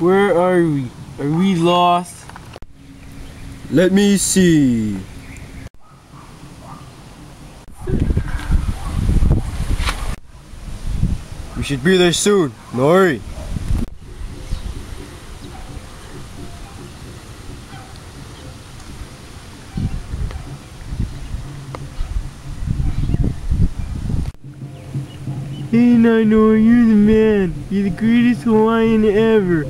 Where are we? Are we lost? Let me see. We should be there soon. No hurry. Hey Nino, you're the man. You're the greatest Hawaiian ever.